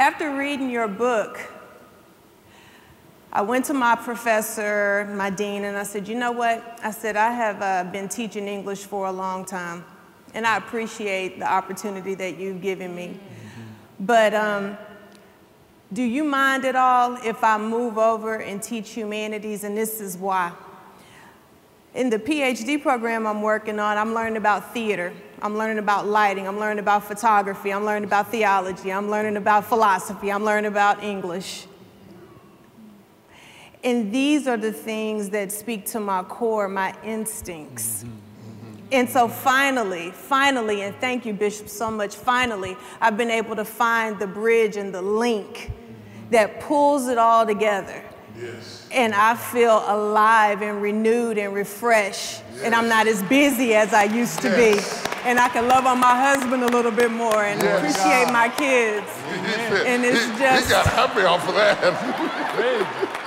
After reading your book, I went to my professor, my dean, and I said, You know what? I said, I have uh, been teaching English for a long time, and I appreciate the opportunity that you've given me. But um, do you mind at all if I move over and teach humanities? And this is why. In the PhD program I'm working on, I'm learning about theater. I'm learning about lighting. I'm learning about photography. I'm learning about theology. I'm learning about philosophy. I'm learning about English. And these are the things that speak to my core, my instincts. Mm-hmm. And so finally, finally, and thank you, Bishop, so much, finally, I've been able to find the bridge and the link that pulls it all together. Yes. And I feel alive and renewed and refreshed. Yes. And I'm not as busy as I used to yes. be. And I can love on my husband a little bit more and appreciate my kids. and it's just. He got happy off of that.